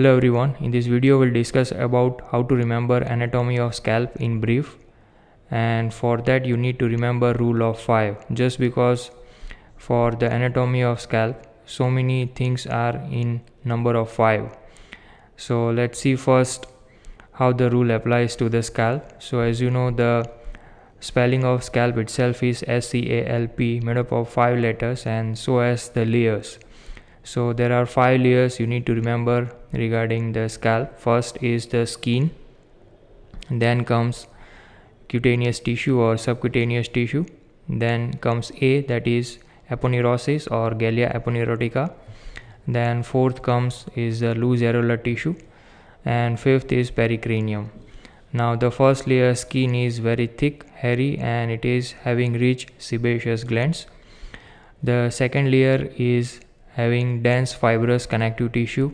Hello everyone, in this video we'll discuss about how to remember anatomy of scalp in brief. And for that you need to remember rule of 5 just because for the anatomy of scalp so many things are in number of 5 so let's see first how the rule applies to the scalp. So as you know the spelling of scalp itself is S-C-A-L-P made up of 5 letters and so as the layers. So there are 5 layers you need to remember regarding the scalp. First is the skin. Then comes cutaneous tissue or subcutaneous tissue. Then comes a that is aponeurosis or galea aponeurotica. Then fourth comes is the loose areolar tissue. And fifth is pericranium. Now the first layer skin is very thick hairy and it is having rich sebaceous glands. The second layer is having dense fibrous connective tissue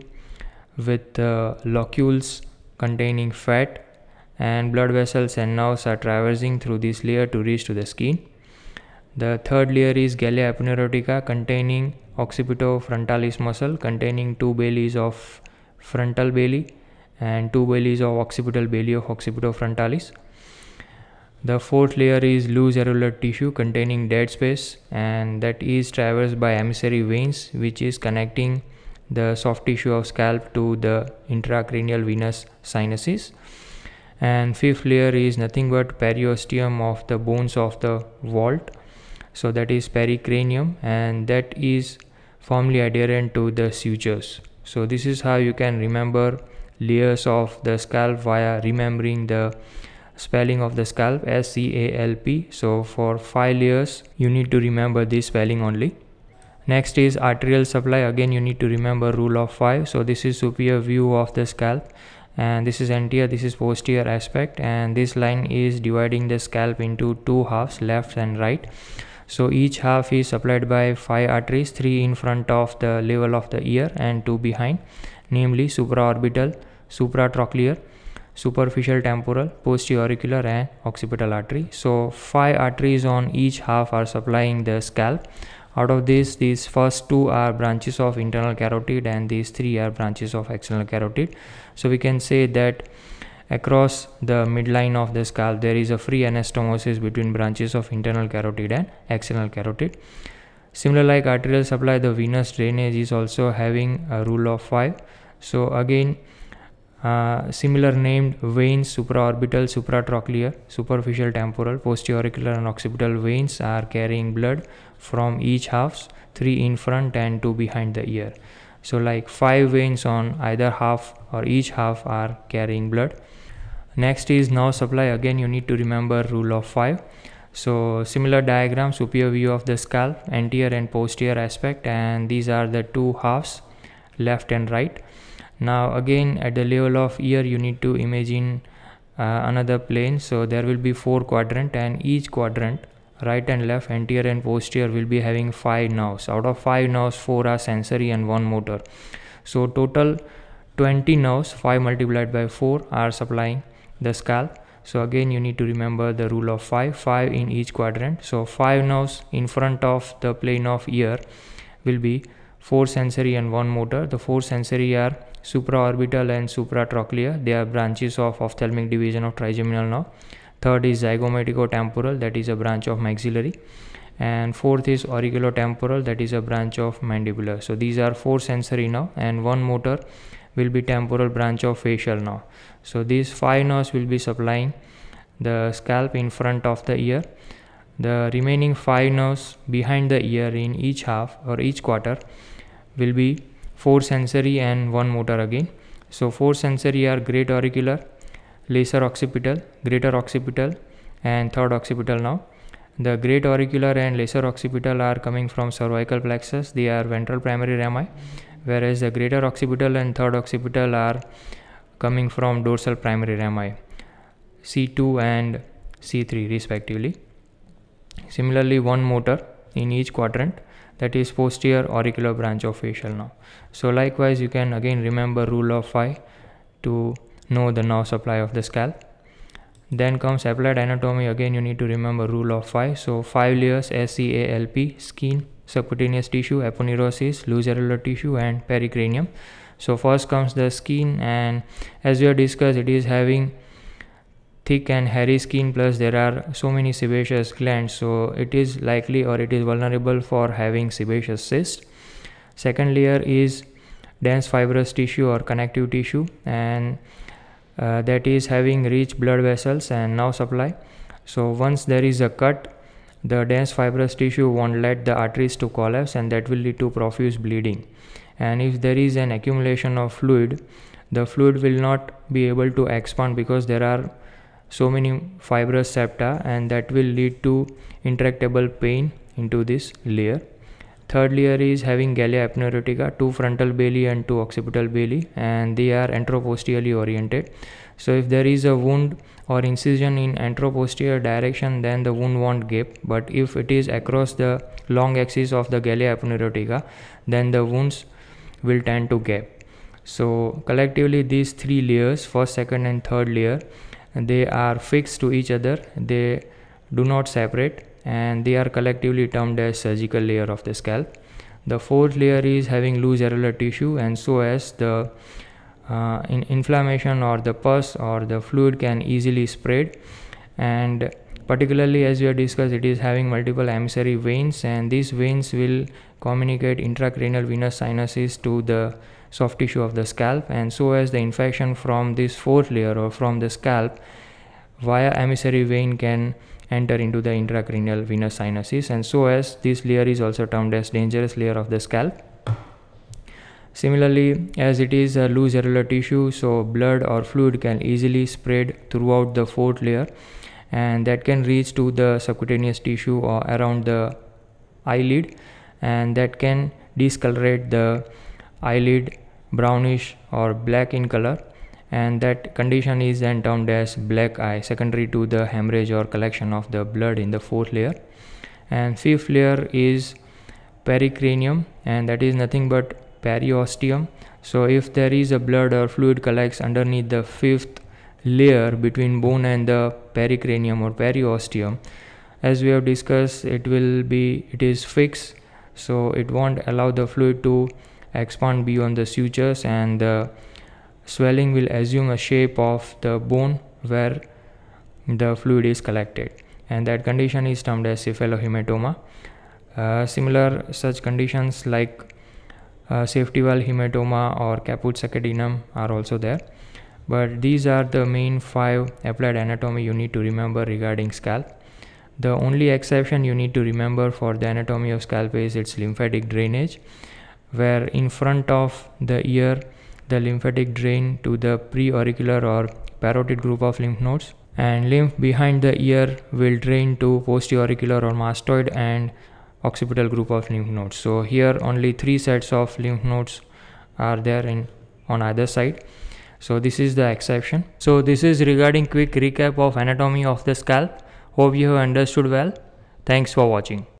with uh, locules containing fat and blood vessels and nerves are traversing through this layer to reach to the skin. The third layer is Galea aponeurotica containing occipitofrontalis muscle containing two bellies of frontal belly and two bellies of occipital belly of occipitofrontalis. The fourth layer is loose areolar tissue containing dead space and that is traversed by emissary veins which is connecting the soft tissue of scalp to the intracranial venous sinuses. And fifth layer is nothing but periosteum of the bones of the vault. So that is pericranium and that is firmly adherent to the sutures. So this is how you can remember layers of the scalp via remembering the spelling of the scalp S C A L P. So for five layers you need to remember this spelling only next is arterial supply. Again you need to remember rule of 5 so this is superior view of the scalp. And this is anterior this is posterior aspect. And this line is dividing the scalp into two halves left and right. So each half is supplied by five arteries three in front of the level of the ear and two behind. Namely supraorbital supratrochlear superficial temporal posteroauricular and occipital artery. So five arteries on each half are supplying the scalp out of this these first two are branches of internal carotid and these three are branches of external carotid. So we can say that across the midline of the scalp there is a free anastomosis between branches of internal carotid and external carotid. Similar like arterial supply the venous drainage is also having a rule of 5 so again similar named veins supraorbital supratrochlear superficial temporal posteroauricular and occipital veins are carrying blood from each halves three in front and two behind the ear. So like five veins on either half or each half are carrying blood. Next is nerve supply. Again you need to remember rule of 5 so similar diagram superior view of the scalp anterior and posterior aspect and these are the two halves left and right now again at the level of ear you need to imagine uh, another plane. So there will be four quadrant and each quadrant right and left anterior and posterior will be having five nerves. Out of five nerves four are sensory and one motor. So total 20 nerves 5 multiplied by 4 are supplying the scalp so again you need to remember the rule of 5 5 in each quadrant. So 5 nerves in front of the plane of ear will be 4 sensory and 1 motor. The 4 sensory are supraorbital and supratrochlear they are branches of ophthalmic division of trigeminal nerve. Third is zygomatico-temporal that is a branch of maxillary. And fourth is auriculotemporal that is a branch of mandibular. So these are four sensory now and one motor will be temporal branch of facial now so these five nerves will be supplying the scalp in front of the ear. The remaining five nerves behind the ear in each half or each quarter will be four sensory and one motor again so four sensory are great auricular lesser occipital, greater occipital and third occipital now. The great auricular and lesser occipital are coming from cervical plexus, they are ventral primary rami, whereas the greater occipital and third occipital are coming from dorsal primary rami, C2 and C3 respectively. Similarly, one motor in each quadrant that is posterior auricular branch of facial nerve. So likewise, you can again remember rule of 5 to know the nerve supply of the scalp. Then comes applied anatomy. Again you need to remember rule of 5 so 5 layers SCALP skin subcutaneous tissue aponeurosis loose areolar tissue and pericranium. So first comes the skin and as we have discussed it is having thick and hairy skin plus there are so many sebaceous glands so it is likely or it is vulnerable for having sebaceous cyst second layer is dense fibrous tissue or connective tissue and uh, that is having rich blood vessels and nerve supply. So once there is a cut the dense fibrous tissue won't let the arteries to collapse and that will lead to profuse bleeding. And if there is an accumulation of fluid the fluid will not be able to expand because there are so many fibrous septa and that will lead to intractable pain into this layer Third layer is having Galea aponeurotica, two frontal belly and two occipital belly, and they are anteroposteriorly oriented. So if there is a wound or incision in anteroposterior direction, then the wound won't gape. But if it is across the long axis of the Galea aponeurotica, then the wounds will tend to gape. So collectively, these three layers, first, second, and third layer, they are fixed to each other. They do not separate and they are collectively termed as surgical layer of the scalp. The fourth layer is having loose areolar tissue and so as the uh, in inflammation or the pus or the fluid can easily spread and particularly as we have discussed it is having multiple emissary veins and these veins will communicate intracranial venous sinuses to the soft tissue of the scalp and so as the infection from this fourth layer or from the scalp via emissary vein can enter into the intracranial venous sinuses and so as this layer is also termed as dangerous layer of the scalp. Similarly as it is a loose areolar tissue so blood or fluid can easily spread throughout the fourth layer and that can reach to the subcutaneous tissue or around the eyelid and that can discolorate the eyelid brownish or black in color and that condition is then termed as black eye secondary to the hemorrhage or collection of the blood in the fourth layer. And fifth layer is pericranium and that is nothing but periosteum. So if there is a blood or fluid collects underneath the fifth layer between bone and the pericranium or periosteum as we have discussed it will be it is fixed. So it won't allow the fluid to expand beyond the sutures and the swelling will assume a shape of the bone where the fluid is collected. And that condition is termed as cephalohematoma. Uh, similar such conditions like uh, safety valve hematoma or caput succedaneum are also there. But these are the main five applied anatomy you need to remember regarding scalp. The only exception you need to remember for the anatomy of scalp is its lymphatic drainage where in front of the ear the lymphatic drain to the preauricular or parotid group of lymph nodes and lymph behind the ear will drain to postauricular or mastoid and occipital group of lymph nodes. So here only three sets of lymph nodes are there in on either side. So this is the exception. So this is regarding quick recap of anatomy of the scalp. Hope you have understood well. Thanks for watching